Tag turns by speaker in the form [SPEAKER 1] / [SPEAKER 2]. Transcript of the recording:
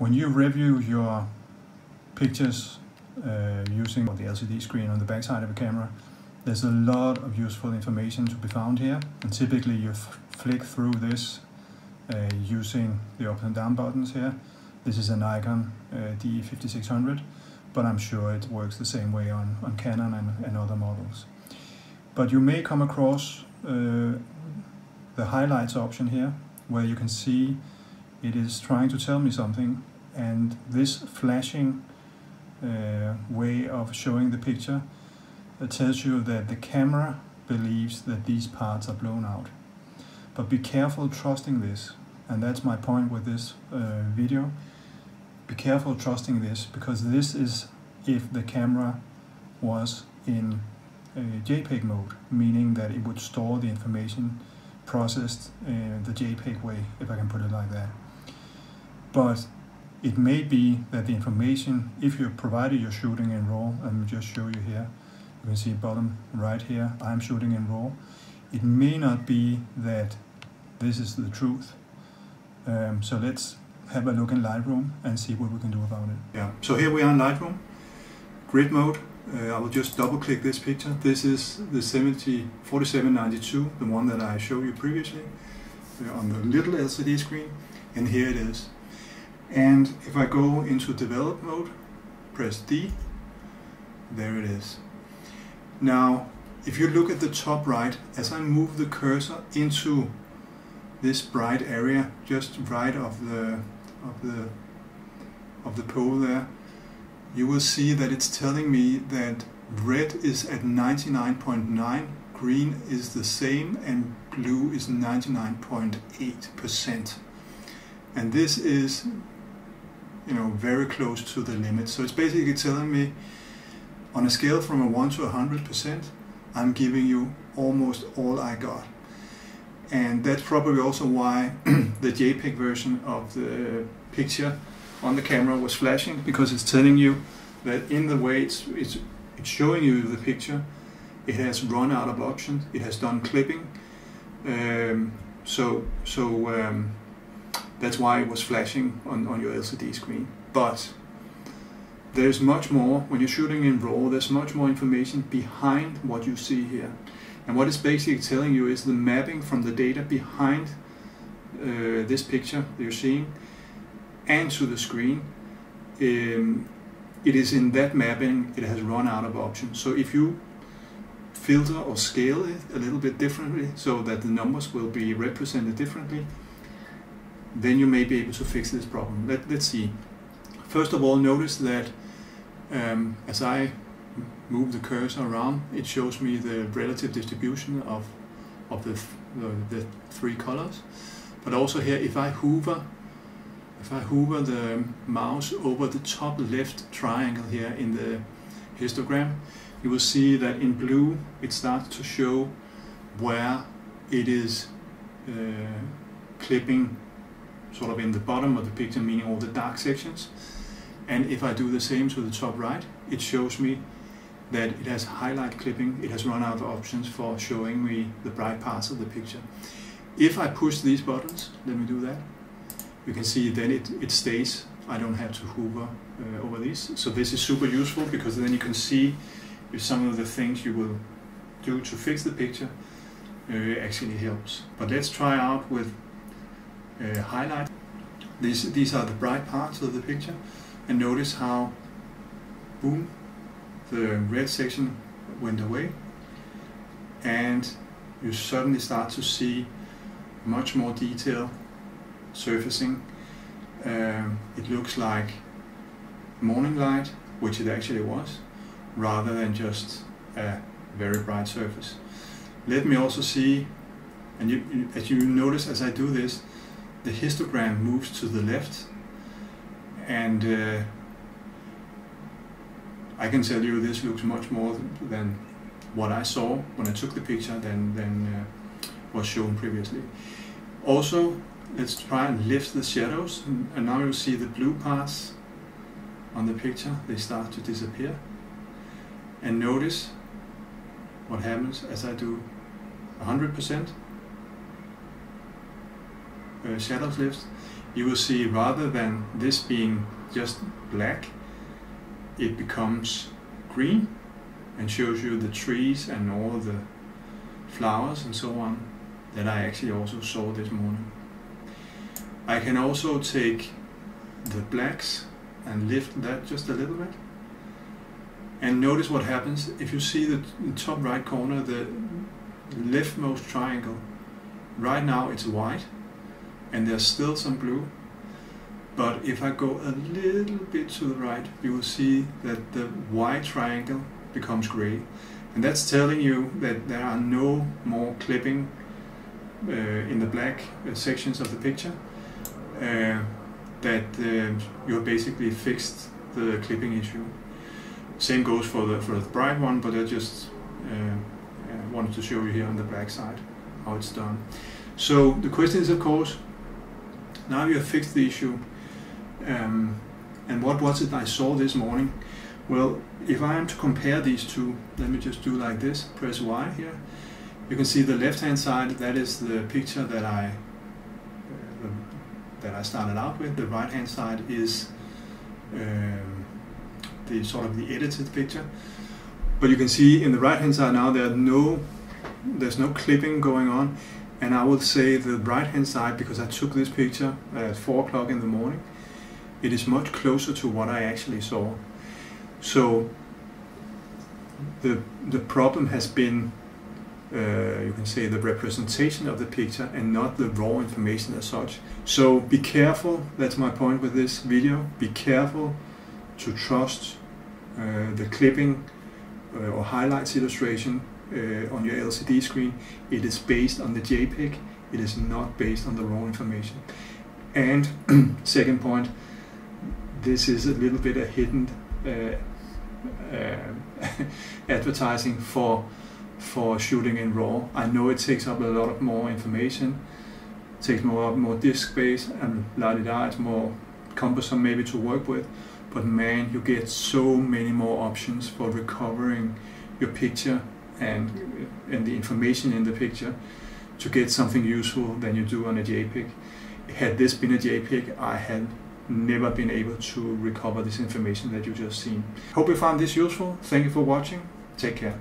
[SPEAKER 1] When you review your pictures uh, using the LCD screen on the backside of a camera, there's a lot of useful information to be found here. And typically you flick through this uh, using the up and down buttons here. This is an Nikon uh, D5600, but I'm sure it works the same way on, on Canon and, and other models. But you may come across uh, the highlights option here, where you can see it is trying to tell me something and this flashing uh, way of showing the picture uh, tells you that the camera believes that these parts are blown out. But be careful trusting this, and that's my point with this uh, video. Be careful trusting this, because this is if the camera was in JPEG mode, meaning that it would store the information processed uh, the JPEG way, if I can put it like that. But it may be that the information, if you provided you're shooting in RAW, let me just show you here, you can see bottom right here, I'm shooting in RAW. It may not be that this is the truth. Um, so let's have a look in Lightroom and see what we can do about it. Yeah, so here we are in Lightroom, grid mode. Uh, I will just double click this picture. This is the 70 4792, the one that I showed you previously uh, on the little LCD screen. And here it is. And if I go into develop mode, press D, there it is. Now, if you look at the top right, as I move the cursor into this bright area, just right of the of the of the pole there, you will see that it's telling me that red is at 99.9, green is the same, and blue is 99.8%. And this is you know, very close to the limit. So it's basically telling me on a scale from a 1 to 100%, I'm giving you almost all I got. And that's probably also why the JPEG version of the picture on the camera was flashing because it's telling you that in the way it's, it's, it's showing you the picture, it has run out of options, it has done clipping. Um, so so um, that's why it was flashing on, on your LCD screen. But there's much more, when you're shooting in RAW, there's much more information behind what you see here. And what it's basically telling you is the mapping from the data behind uh, this picture you're seeing and to the screen. Um, it is in that mapping it has run out of options. So if you filter or scale it a little bit differently so that the numbers will be represented differently, then you may be able to fix this problem. Let, let's see. First of all, notice that um, as I move the cursor around, it shows me the relative distribution of, of the, the, the three colors. But also here, if I hover if I hover the mouse over the top left triangle here in the histogram, you will see that in blue it starts to show where it is uh, clipping sort of in the bottom of the picture, meaning all the dark sections. And if I do the same to the top right, it shows me that it has highlight clipping, it has run out of options for showing me the bright parts of the picture. If I push these buttons, let me do that, you can see then it, it stays. I don't have to hover uh, over these. So this is super useful because then you can see if some of the things you will do to fix the picture uh, actually helps. But let's try out with uh, highlight. These, these are the bright parts of the picture and notice how boom the red section went away and you suddenly start to see much more detail surfacing. Um, it looks like morning light, which it actually was, rather than just a very bright surface. Let me also see, and you, as you notice as I do this, the histogram moves to the left and uh, I can tell you this looks much more than what I saw when I took the picture than, than uh, was shown previously. Also, let's try and lift the shadows and now you see the blue parts on the picture, they start to disappear. And notice what happens as I do 100% uh, shadows lift. you will see rather than this being just black, it becomes green and shows you the trees and all the flowers and so on that I actually also saw this morning. I can also take the blacks and lift that just a little bit and notice what happens if you see the top right corner the leftmost triangle right now it's white and there's still some blue. But if I go a little bit to the right you will see that the white triangle becomes gray. And that's telling you that there are no more clipping uh, in the black uh, sections of the picture uh, that uh, you have basically fixed the clipping issue. Same goes for the for the bright one but I just uh, uh, wanted to show you here on the black side how it's done. So the question is of course now you have fixed the issue. Um, and what was it I saw this morning? Well if I am to compare these two let me just do like this. Press Y here. You can see the left hand side that is the picture that I uh, that I started out with. The right hand side is um, the sort of the edited picture. But you can see in the right hand side now there are no there's no clipping going on and I will say the right hand side because I took this picture at 4 o'clock in the morning it is much closer to what I actually saw. So the the problem has been uh, you can say the representation of the picture and not the raw information as such. So be careful that's my point with this video be careful to trust uh, the clipping uh, or highlights illustration uh, on your LCD screen, it is based on the JPEG, it is not based on the raw information. And second point, this is a little bit a hidden uh, uh, advertising for for shooting in RAW. I know it takes up a lot of more information, takes more more disk space, and la di da. It's more cumbersome maybe to work with, but man, you get so many more options for recovering your picture and and the information in the picture to get something useful than you do on a JPEG. Had this been a JPEG, I had never been able to recover this information that you just seen. Hope you found this useful. Thank you for watching. Take care.